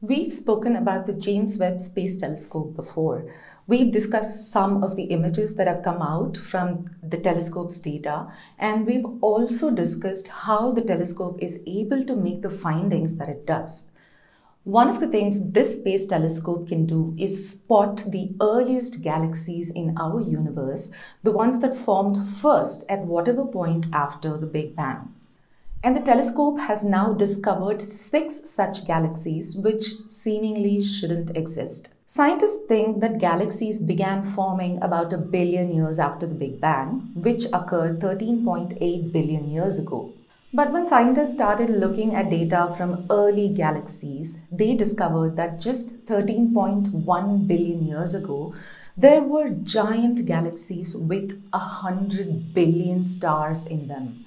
We've spoken about the James Webb Space Telescope before. We've discussed some of the images that have come out from the telescope's data, and we've also discussed how the telescope is able to make the findings that it does. One of the things this space telescope can do is spot the earliest galaxies in our universe, the ones that formed first at whatever point after the Big Bang. And the telescope has now discovered six such galaxies which seemingly shouldn't exist. Scientists think that galaxies began forming about a billion years after the Big Bang, which occurred 13.8 billion years ago. But when scientists started looking at data from early galaxies, they discovered that just 13.1 billion years ago, there were giant galaxies with 100 billion stars in them.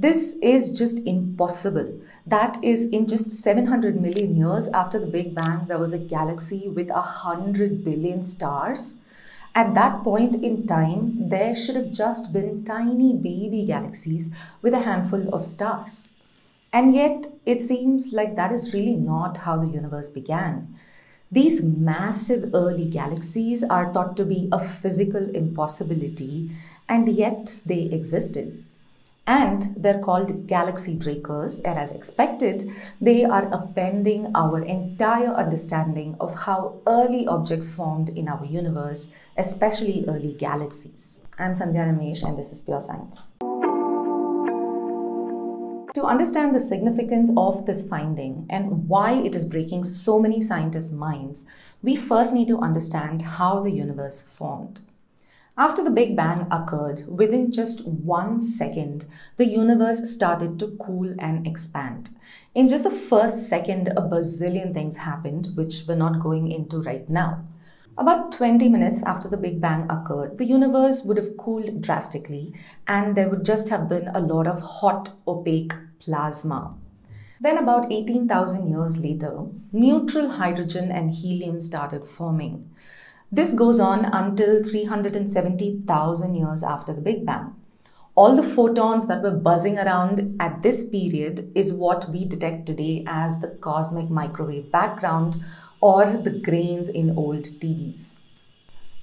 This is just impossible. That is, in just 700 million years after the Big Bang, there was a galaxy with 100 billion stars. At that point in time, there should have just been tiny baby galaxies with a handful of stars. And yet, it seems like that is really not how the universe began. These massive early galaxies are thought to be a physical impossibility, and yet they existed and they're called galaxy breakers. And as expected they are appending our entire understanding of how early objects formed in our universe especially early galaxies. I'm sandhya ramesh and this is pure science. To understand the significance of this finding and why it is breaking so many scientists' minds, we first need to understand how the universe formed. After the Big Bang occurred, within just one second, the universe started to cool and expand. In just the first second, a bazillion things happened, which we're not going into right now. About 20 minutes after the Big Bang occurred, the universe would have cooled drastically and there would just have been a lot of hot, opaque plasma. Then, about 18,000 years later, neutral hydrogen and helium started forming. This goes on until 370,000 years after the Big Bang. All the photons that were buzzing around at this period is what we detect today as the cosmic microwave background or the grains in old TVs.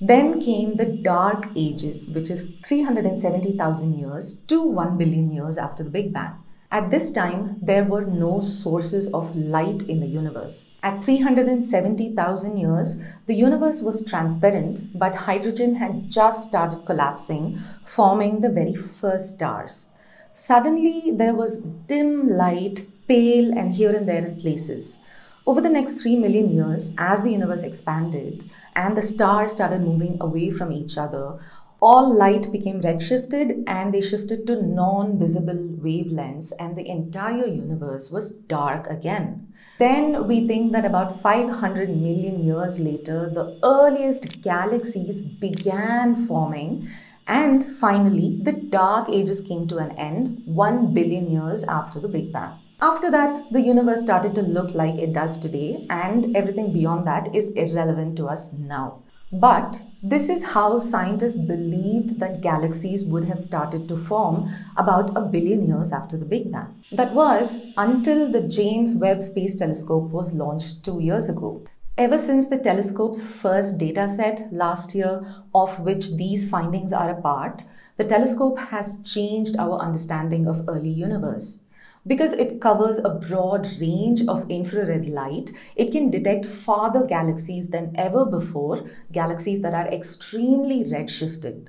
Then came the Dark Ages, which is 370,000 years to 1 billion years after the Big Bang. At this time, there were no sources of light in the universe. At 370,000 years, the universe was transparent, but hydrogen had just started collapsing, forming the very first stars. Suddenly, there was dim light, pale and here and there in places. Over the next 3 million years, as the universe expanded and the stars started moving away from each other, all light became redshifted and they shifted to non visible wavelengths, and the entire universe was dark again. Then we think that about 500 million years later, the earliest galaxies began forming, and finally, the dark ages came to an end 1 billion years after the Big Bang. After that, the universe started to look like it does today, and everything beyond that is irrelevant to us now. But this is how scientists believed that galaxies would have started to form about a billion years after the Big Bang. That was until the James Webb Space Telescope was launched two years ago. Ever since the telescope's first data set last year, of which these findings are a part, the telescope has changed our understanding of early universe. Because it covers a broad range of infrared light, it can detect farther galaxies than ever before, galaxies that are extremely redshifted.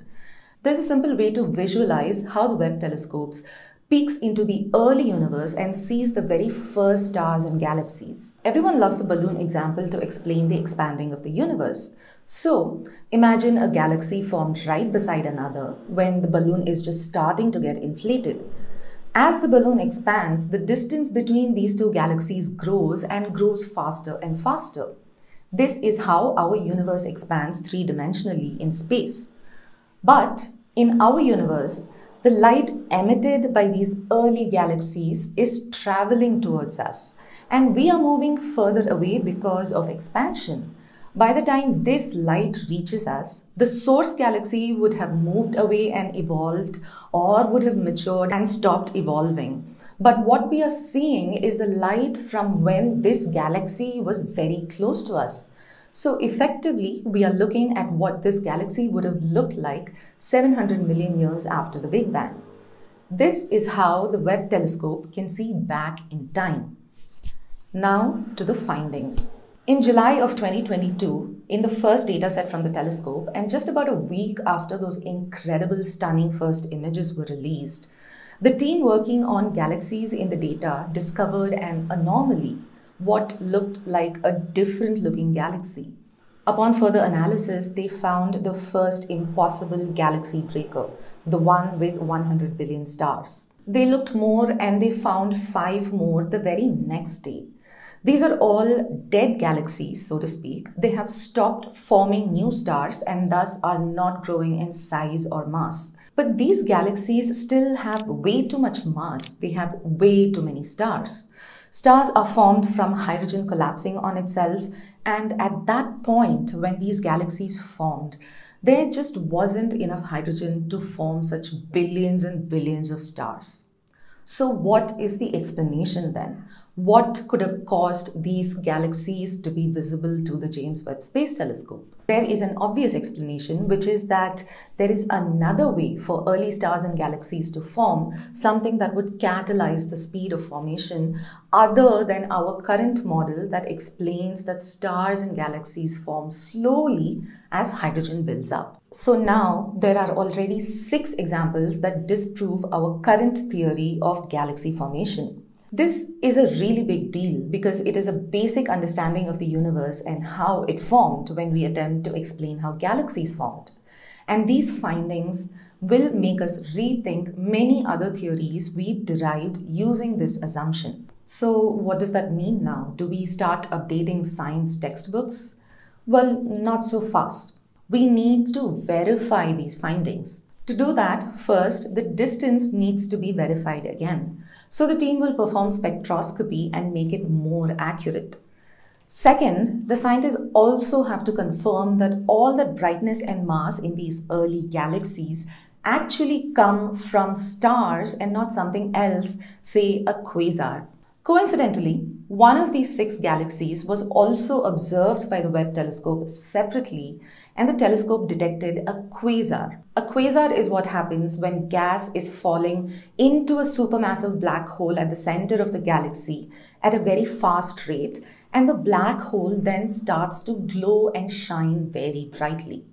There's a simple way to visualize how the Webb telescopes peeks into the early universe and sees the very first stars and galaxies. Everyone loves the balloon example to explain the expanding of the universe. So, imagine a galaxy formed right beside another when the balloon is just starting to get inflated. As the balloon expands, the distance between these two galaxies grows and grows faster and faster. This is how our universe expands three dimensionally in space. But in our universe, the light emitted by these early galaxies is traveling towards us, and we are moving further away because of expansion. By the time this light reaches us, the source galaxy would have moved away and evolved or would have matured and stopped evolving. But what we are seeing is the light from when this galaxy was very close to us. So effectively, we are looking at what this galaxy would have looked like 700 million years after the Big Bang. This is how the Webb telescope can see back in time. Now to the findings. In July of 2022, in the first data set from the telescope, and just about a week after those incredible, stunning first images were released, the team working on galaxies in the data discovered an anomaly, what looked like a different looking galaxy. Upon further analysis, they found the first impossible galaxy breaker, the one with 100 billion stars. They looked more and they found five more the very next day. These are all dead galaxies, so to speak. They have stopped forming new stars and thus are not growing in size or mass. But these galaxies still have way too much mass. They have way too many stars. Stars are formed from hydrogen collapsing on itself, and at that point, when these galaxies formed, there just wasn't enough hydrogen to form such billions and billions of stars. So, what is the explanation then? What could have caused these galaxies to be visible to the James Webb Space Telescope? There is an obvious explanation, which is that there is another way for early stars and galaxies to form, something that would catalyze the speed of formation, other than our current model that explains that stars and galaxies form slowly as hydrogen builds up. So now there are already six examples that disprove our current theory of galaxy formation. This is a really big deal because it is a basic understanding of the universe and how it formed when we attempt to explain how galaxies formed. And these findings will make us rethink many other theories we've derived using this assumption. So, what does that mean now? Do we start updating science textbooks? Well, not so fast we need to verify these findings. To do that, first, the distance needs to be verified again. So the team will perform spectroscopy and make it more accurate. Second, the scientists also have to confirm that all the brightness and mass in these early galaxies actually come from stars and not something else, say a quasar. Coincidentally, one of these six galaxies was also observed by the Webb telescope separately, and the telescope detected a quasar. A quasar is what happens when gas is falling into a supermassive black hole at the center of the galaxy at a very fast rate, and the black hole then starts to glow and shine very brightly.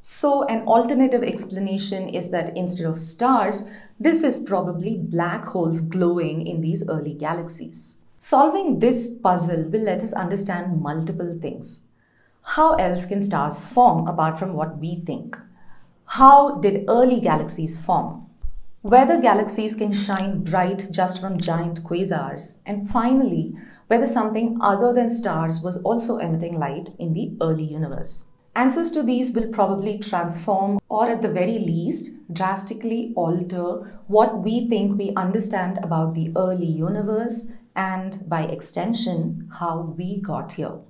So, an alternative explanation is that instead of stars, this is probably black holes glowing in these early galaxies. Solving this puzzle will let us understand multiple things. How else can stars form apart from what we think? How did early galaxies form? Whether galaxies can shine bright just from giant quasars, and finally, whether something other than stars was also emitting light in the early universe. Answers to these will probably transform or at the very least drastically alter what we think we understand about the early universe and by extension how we got here.